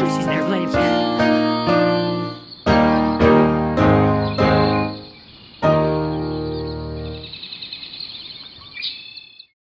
She's never played it.